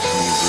person you.